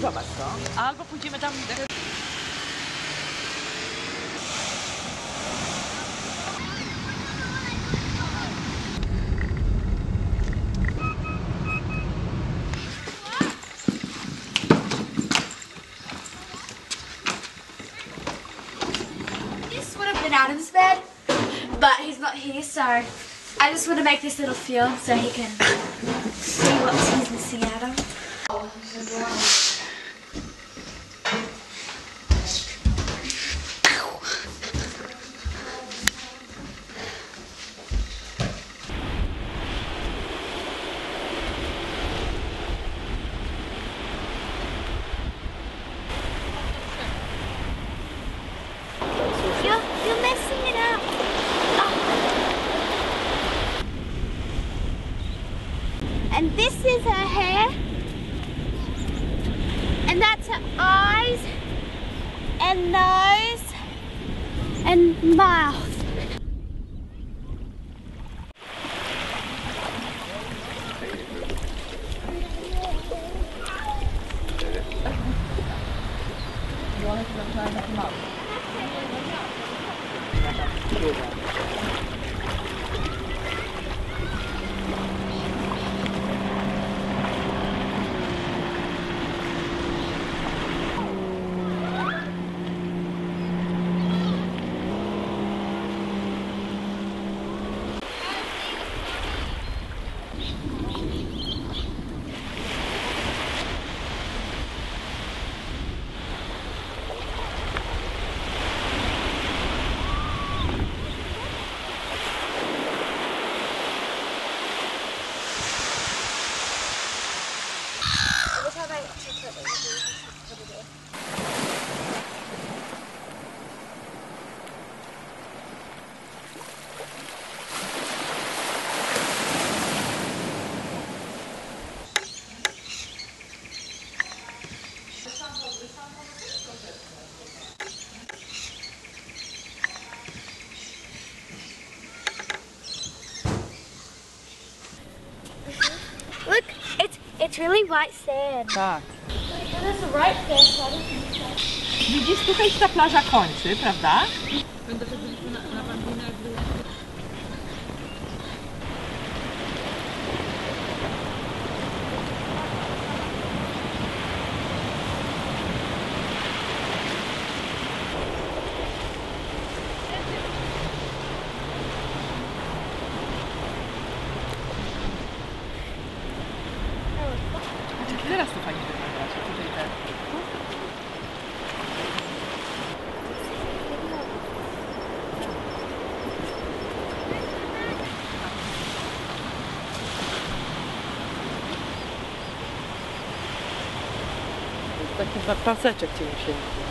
Tam... This would have been Adam's bed, but he's not here, so I just want to make this little field so he can see what he's missing out. Messing it up. And this is her hair. And that's her eyes. And nose. And mouth. 对的。really white sand. Tak. Widzisz, tutaj się ta plaża kończy, prawda? Będę, na takich na paseczek cię musieli.